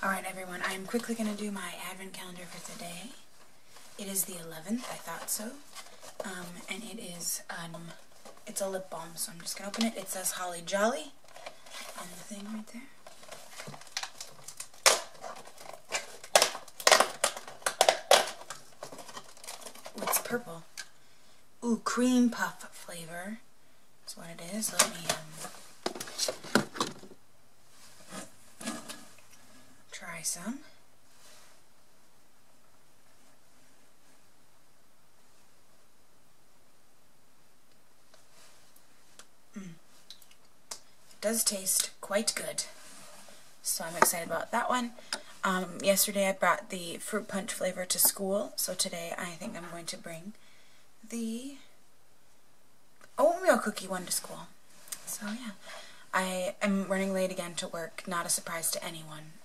Alright everyone, I'm quickly going to do my advent calendar for today. It is the 11th, I thought so. Um, and it is, um, it's a lip balm, so I'm just going to open it. It says Holly Jolly on the thing right there. Ooh, it's purple. Ooh, cream puff flavor. That's what it is. Let me, um, some. Mm. It does taste quite good. So I'm excited about that one. Um, yesterday I brought the fruit punch flavor to school, so today I think I'm going to bring the oatmeal cookie one to school. So yeah, I am running late again to work, not a surprise to anyone.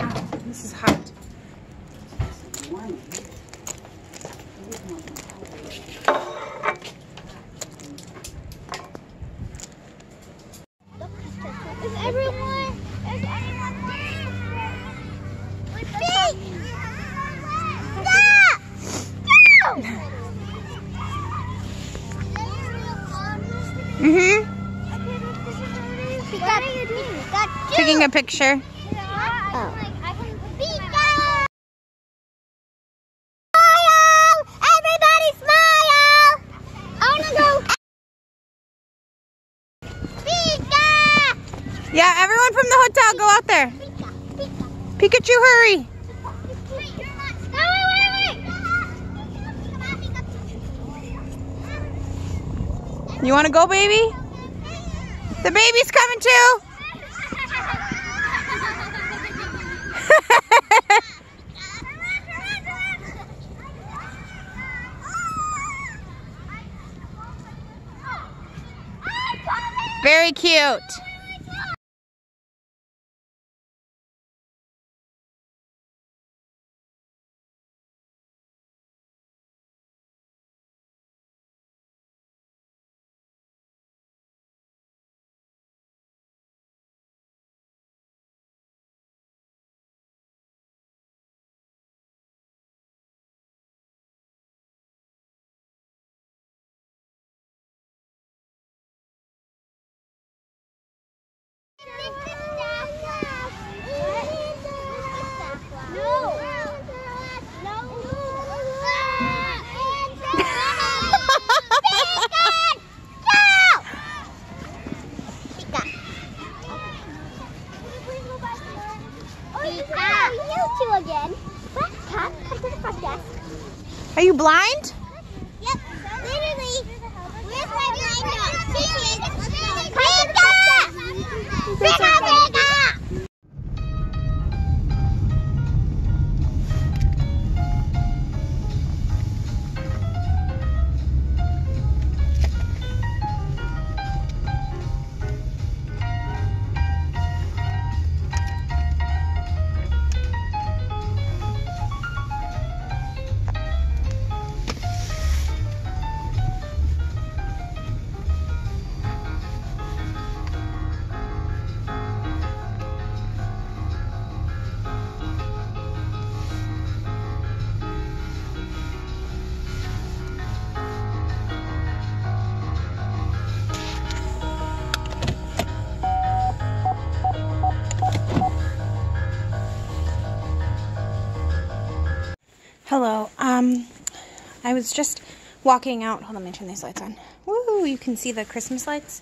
Ah, this is hot. Pika! Yeah, everyone from the hotel, go out there. Pika! Pika! Pikachu, hurry. You want to go, baby? The baby's coming too. Very cute. I was just walking out. Hold on, let me turn these lights on. Woo! You can see the Christmas lights.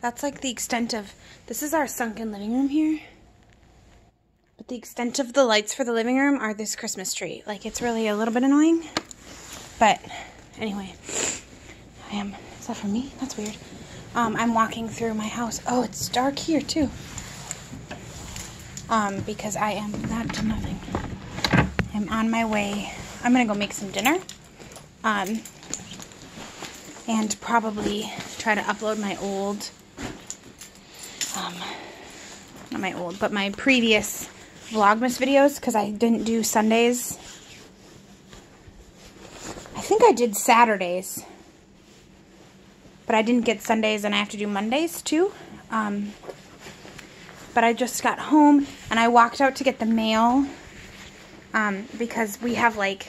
That's like the extent of. This is our sunken living room here. But the extent of the lights for the living room are this Christmas tree. Like it's really a little bit annoying. But anyway, I am. Is that for me? That's weird. Um, I'm walking through my house. Oh, it's dark here too. Um, because I am not doing nothing. I'm on my way. I'm gonna go make some dinner. Um, and probably try to upload my old, um, not my old, but my previous Vlogmas videos because I didn't do Sundays. I think I did Saturdays. But I didn't get Sundays and I have to do Mondays too. Um, but I just got home and I walked out to get the mail um, because we have like,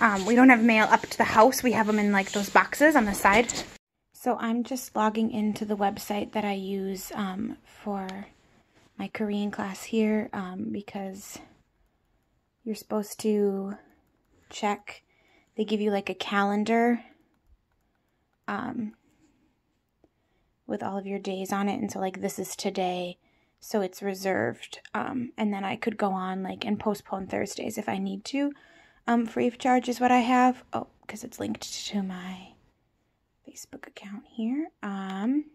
um, we don't have mail up to the house. We have them in like those boxes on the side. So I'm just logging into the website that I use um, for my Korean class here um, because you're supposed to check. They give you like a calendar um, with all of your days on it. And so like this is today, so it's reserved. Um, and then I could go on like and postpone Thursdays if I need to. Um, free of charge is what I have. Oh, because it's linked to my Facebook account here. Um,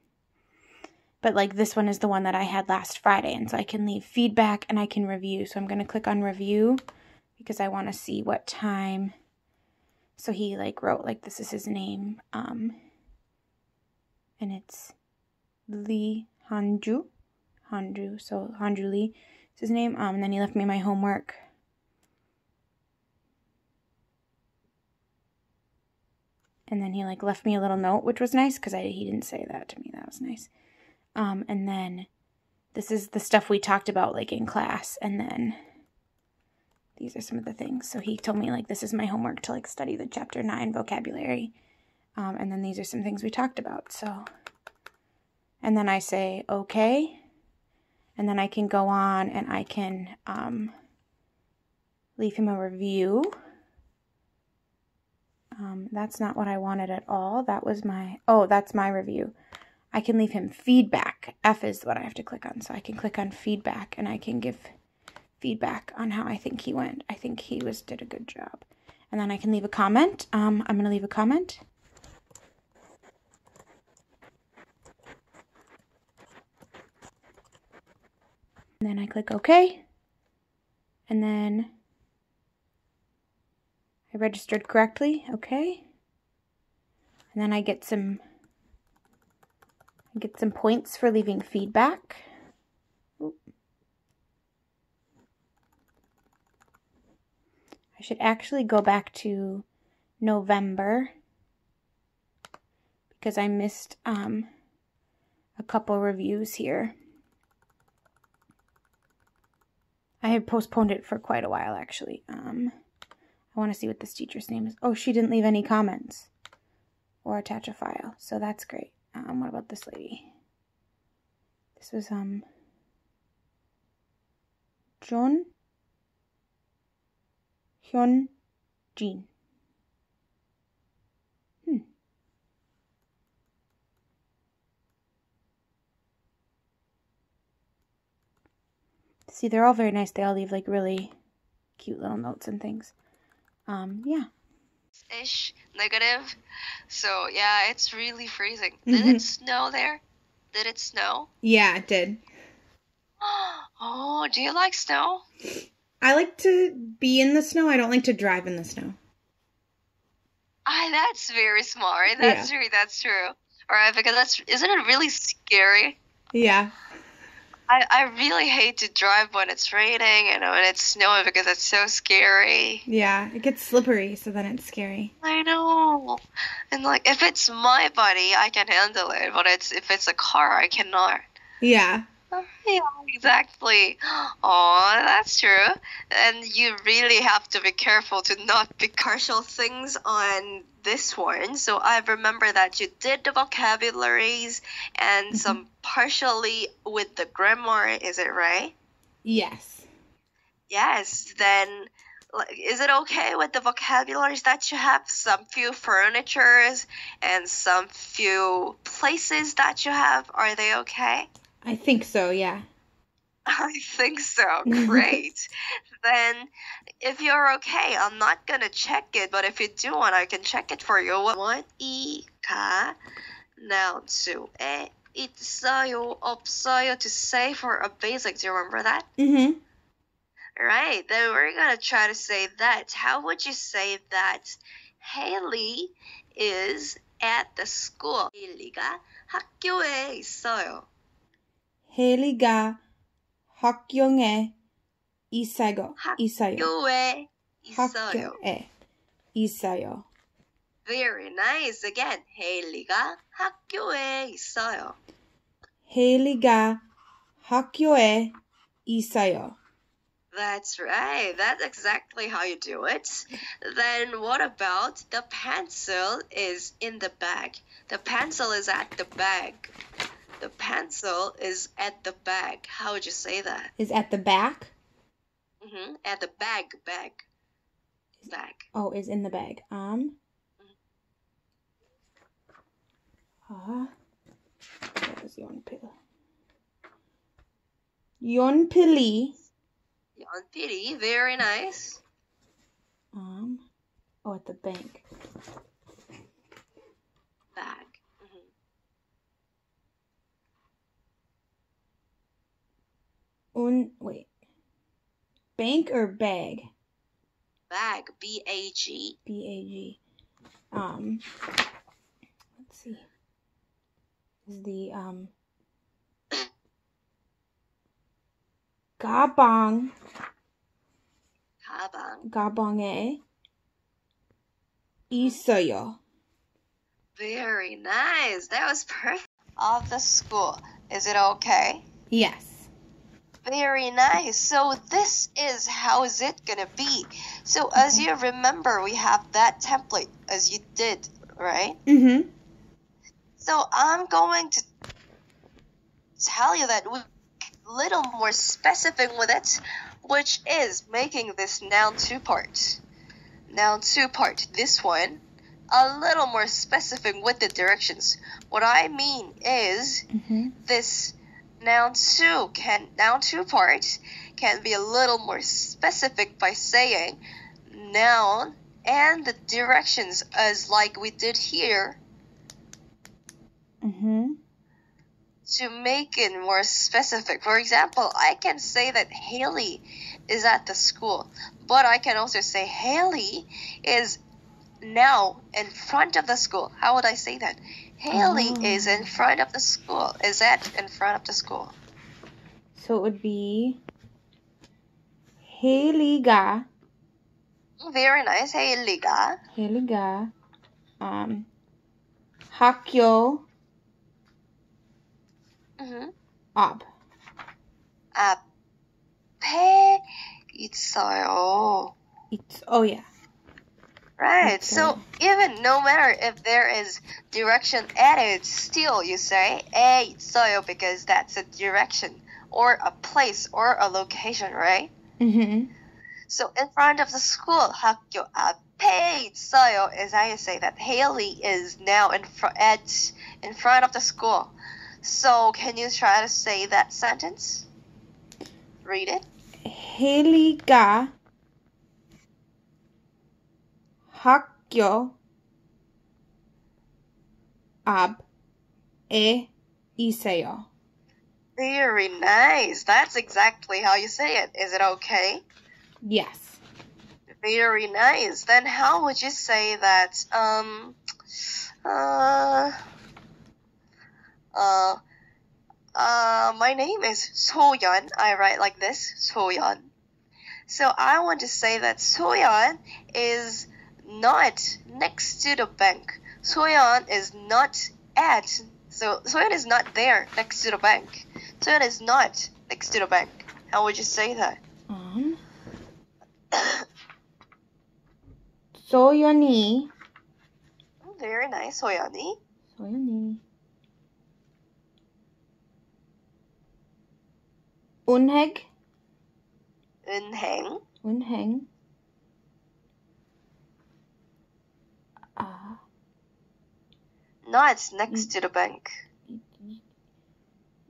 but like this one is the one that I had last Friday, and so I can leave feedback and I can review. So I'm going to click on review because I want to see what time. So he like wrote like this is his name, um, and it's Lee Hanju, Hanju. So Hanju Lee is his name. Um, and then he left me my homework. And then he like left me a little note, which was nice because I he didn't say that to me. That was nice. Um, and then this is the stuff we talked about like in class, and then these are some of the things. So he told me like this is my homework to like study the chapter nine vocabulary. Um, and then these are some things we talked about. So, and then I say okay, and then I can go on and I can um, leave him a review. Um, that's not what I wanted at all. That was my, oh, that's my review. I can leave him feedback. F is what I have to click on. So I can click on feedback and I can give feedback on how I think he went. I think he was did a good job. And then I can leave a comment. Um, I'm going to leave a comment. And then I click OK. And then I registered correctly. Okay. And then I get some I get some points for leaving feedback. Oop. I should actually go back to November because I missed um, a couple reviews here. I had postponed it for quite a while actually. Um, I want to see what this teacher's name is. Oh, she didn't leave any comments or attach a file, so that's great. Um, what about this lady? This was, um, John Hyun Jin. Hmm. See, they're all very nice. They all leave, like, really cute little notes and things. Um, yeah ish negative. So yeah, it's really freezing. Did mm-hmm. it snow there? Did it snow? Yeah, it did. Oh, do you like snow? I like to be in the snow. I don't like to drive in the snow. Ah, that's very smart. That's yeah. true. That's true. All right, because that's isn't it really scary? Yeah. I, I really hate to drive when it's raining and when it's snowing because it's so scary. Yeah, it gets slippery, so then it's scary. I know. And like if it's my body, I can handle it, but it's if it's a car, I cannot. Yeah. Yeah, exactly. Oh, that's true. And you really have to be careful to not be partial things on this one. So I remember that you did the vocabularies and mm-hmm. some partially with the grammar, is it right? Yes. Yes, then is it okay with the vocabularies that you have? Some few furnitures and some few places that you have are they okay? I think so yeah. I think so great. Then if you're okay i'm not gonna check it but if you do want i can check it for you. One e ka now two a 있어요, 없어요 to say for a basic. Do you remember that? Mm-hmm. Right, then we're gonna try to say that. How would you say that Hayley is at the school? Haley가 학교에 있어요. Haley가 학교에 있어요. 학교에 있어요. 학교에 있어요. Very nice. Again, 헤일리가 학교에 있어요. 헨리가 학교에 있어요. That's right. That's exactly how you do it. Then what about the pencil is in the bag? The pencil is at the bag. The pencil is at the bag. How would you say that? Is at the back? hmm At the bag, bag, bag. Oh, is in the bag. Um. Aha. Yon pili. Yon pili. very nice. Um, oh, at the bank. Bag. Mm -hmm. Un, wait. Bank or bag? Bag, B A G. B A G. Um, is the um, Gabong. Gabong. Gabonge. Mm-hmm. Isoyo. Very nice. That was perfect. Of the school. Is it okay? Yes. Very nice. So this is how is it gonna be? So okay. as you remember, we have that template as you did, right? Mm-hmm. So I'm going to tell you that we're a little more specific with it, which is making this noun two part. Noun two part. This one a little more specific with the directions. What I mean is Mm-hmm. this noun two can noun two part can be a little more specific by saying noun and the directions as like we did here Mm-hmm. To make it more specific, for example, I can say that Hayley is at the school, but I can also say Hayley is now in front of the school. How would I say that? Hayley oh. is in front of the school. Is that in front of the school? So it would be Heliga. Very nice. Heliga. Heliga. Um, Hakyo Mm-hmm. up. 앞에 있어요. It's oh yeah. Right. Okay. So uh, even no matter if there is direction added, still you say eh, "에 있어요" because that's a direction or a place or a location, right? Mm-hmm. So in front of the school, 학교 앞에 있어요 As I say that Hayley is now in front at in front of the school. So can you try to say that sentence? Read it. 헨리가 학교 앞에 있어요. Very nice. That's exactly how you say it. Is it okay? Yes. Very nice. Then how would you say that? Um, uh, uh, uh, my name is Soyeon. I write like this, Soyeon. So I want to say that Soyeon is not next to the bank. Soyeon is not at. So Soyeon is not there next to the bank. Soyeon is not next to the bank. How would you say that? Um, 소연이 Very nice, 소연이. 소연이 은행 은행. 은행 아 Not next to the bank.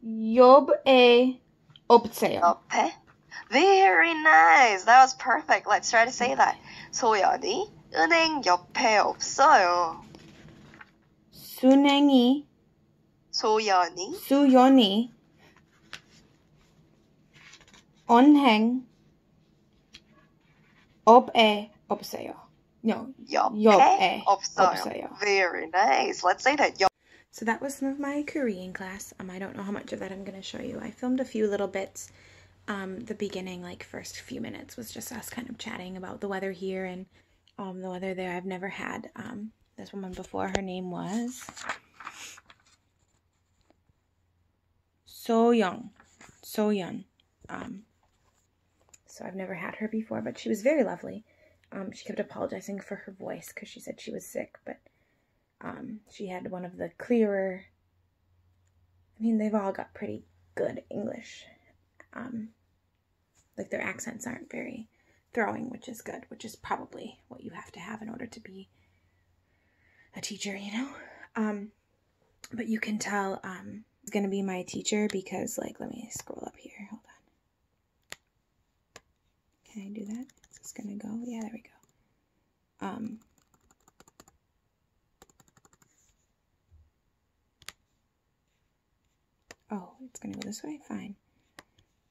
옆에 없어요. 옆에. Very nice. That was perfect. Let's try to say that. 소연이 은행 옆에 없어요. 순행이 소연이 수연이 onhäng ob e obsejo. No, yob e obsejo. Very nice. Let's say that. yo. so that was some of my Korean class. Um, I don't know how much of that I'm going to show you. I filmed a few little bits. Um, the beginning, like first few minutes, was just us kind of chatting about the weather here and um, the weather there. I've never had um, this woman before. Her name was So Young. So Young. Um, so I've never had her before, but she was very lovely. Um, she kept apologizing for her voice because she said she was sick, but um, she had one of the clearer. I mean, they've all got pretty good English. Um, like their accents aren't very throwing, which is good, which is probably what you have to have in order to be a teacher, you know? Um, but you can tell um, it's going to be my teacher because, like, let me scroll up here. Hold on. Can I do that? Is this to go? Yeah, there we go. Um, oh, it's to go this way? Fine.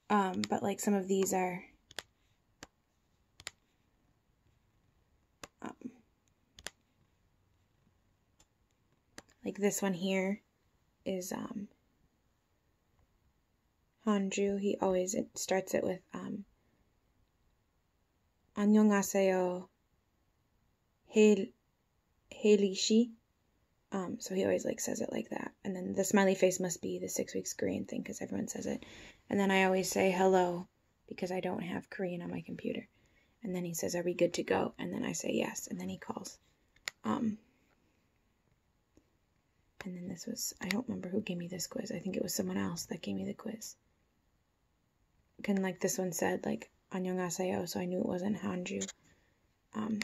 Um, but, like, some of these are um, like this one here is um Hanju. He always starts it with um 안녕하세요. Heil Heilishi. Um, so he always like says it like that. And then the smiley face must be the six weeks Korean thing because everyone says it. And then I always say hello because I don't have Korean on my computer. And then he says, Are we good to go? And then I say yes. And then he calls. Um, and then this was, I don't remember who gave me this quiz. I think it was someone else that gave me the quiz. And like this one said, like, Annyeonghaseyo, so I knew it wasn't Hanju. Um,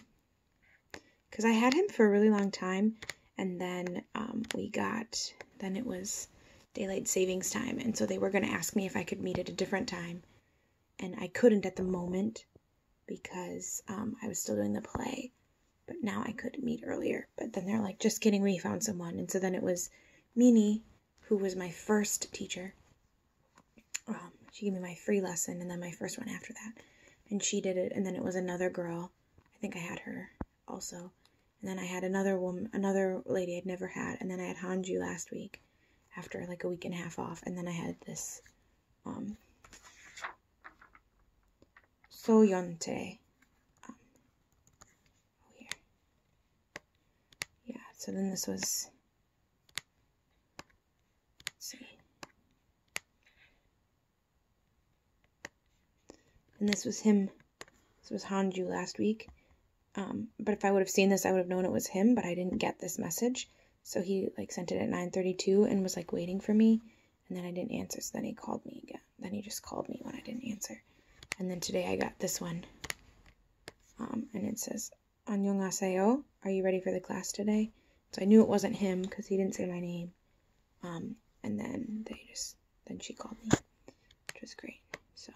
because I had him for a really long time, and then um, we got, then it was daylight savings time, and so they were going to ask me if I could meet at a different time, and I couldn't at the moment because um, I was still doing the play, but now I could meet earlier. But then they're like, just kidding, we found someone, and so then it was Mini, who was my first teacher. Um, she gave me my free lesson and then my first one after that. And she did it. And then it was another girl. I think I had her also. And then I had another woman, another lady I'd never had. And then I had Hanju last week after like a week and a half off. And then I had this um, Soyonte. So then this was, let's see and this was him. This was Hanju last week. Um, but if I would have seen this, I would have known it was him, but I didn't get this message. So he like sent it at 9:32 and was like waiting for me, and then I didn't answer. So then he called me again. Then he just called me when I didn't answer. And then today I got this one. Um, and it says, "Annyeonghaseyo, are you ready for the class today?" So I knew it wasn't him because he didn't say my name. Um, and then they just then she called me, which was great. So.